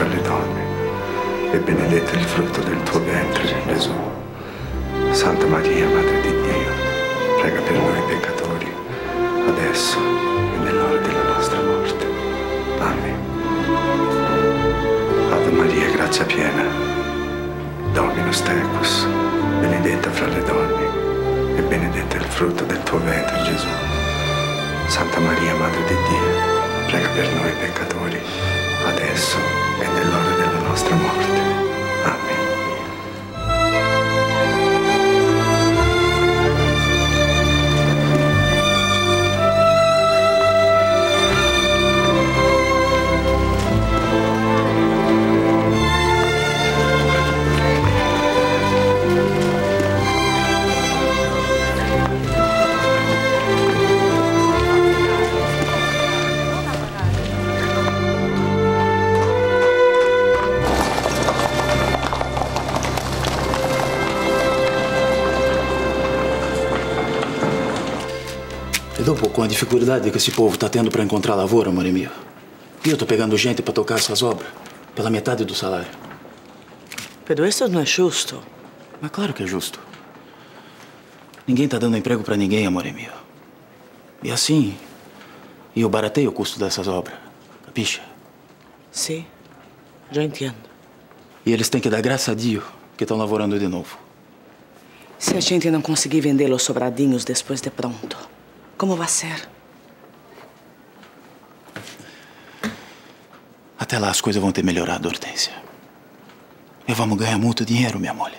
fra le donne e benedetto il frutto del tuo ventre, Gesù. Santa Maria, Madre di Dio, prega per noi peccatori, adesso e nell'ora della nostra morte. Amen. Ave Maria, grazia piena, Dominus tecus, benedetta fra le donne e benedetto il frutto del tuo ventre, Gesù. Santa Maria, Madre di Dio, prega per noi peccatori, adesso e nell'ora della nostra morte. E dopo, com a dificuldade que esse povo está tendo para encontrar lavoura, amor mio, e eu tô pegando gente para tocar essas obras pela metade do salário. Pero isso não é justo. Mas claro que é justo. Ninguém tá dando emprego para ninguém, amor mio. E assim, eu baratei o custo dessas obras. Capixa? Sim, já entendo. E eles têm que dar graça a Dio que estão lavorando de novo. Se a gente não conseguir vender os sobradinhos depois de pronto, como vai ser? Até lá as coisas vão ter melhorado, Hortência. E vamos ganhar muito dinheiro, minha mole.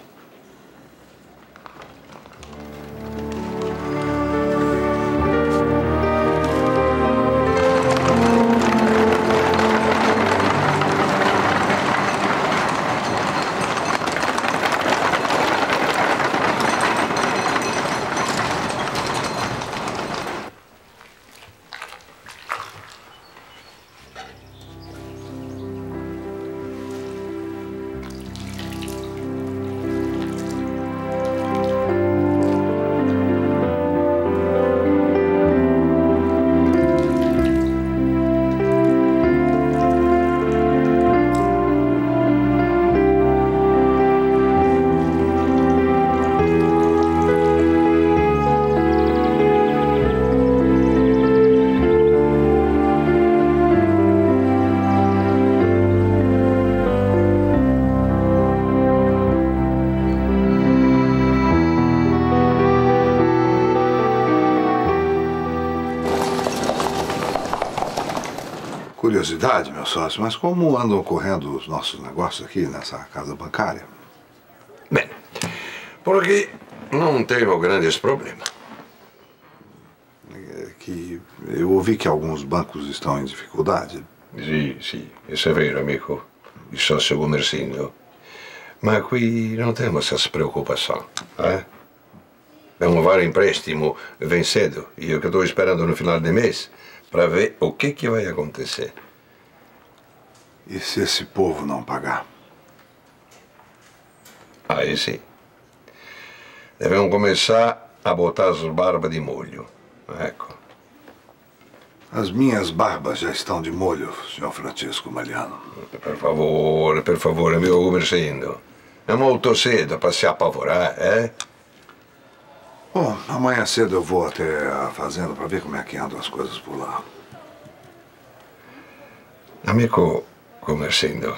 Curiosidade, meu sócio, mas como andam ocorrendo os nossos negócios aqui nessa casa bancária? Bem, por aqui não tenho grandes problemas. É que eu ouvi que alguns bancos estão em dificuldade. Sì, sì, isso é vero, amico. Il socio Gumersinho. Ma qui non temos essa preocupação, eh? Vamos levar empréstimo bem cedo e eu que estou esperando no final de mês para ver o que, que vai acontecer. E se esse povo não pagar? Aí sim. Devemos começar a botar as barbas de molho. Ecco. As minhas barbas já estão de molho, senhor Francisco Mariano. Per favore, per favore, mio Gumersindo. É molto cedo para se apavorar, é? Bom, amanhã cedo eu vou até a fazenda para ver como é que andam as coisas por lá. Amico Gumersindo,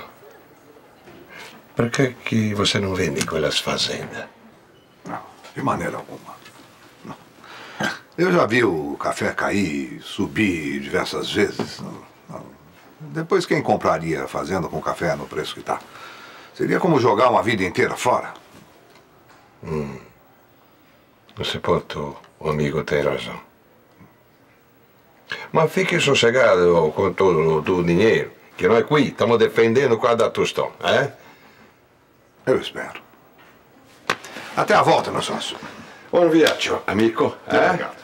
por que, que você não vende aquelas fazendas? Não, de maneira alguma. Não. Eu já vi o café cair, subir diversas vezes. Não. Depois quem compraria a fazenda com café no preço que está? Seria como jogar uma vida inteira fora. Hum. Você pode, o amigo tem razão. Mas fique sossegado com todo o dinheiro, que nós aqui estamos defendendo cada tostão, é? Eu espero. Até a volta, meu sócio. Buon viaggio, amico. Eh? Obrigado.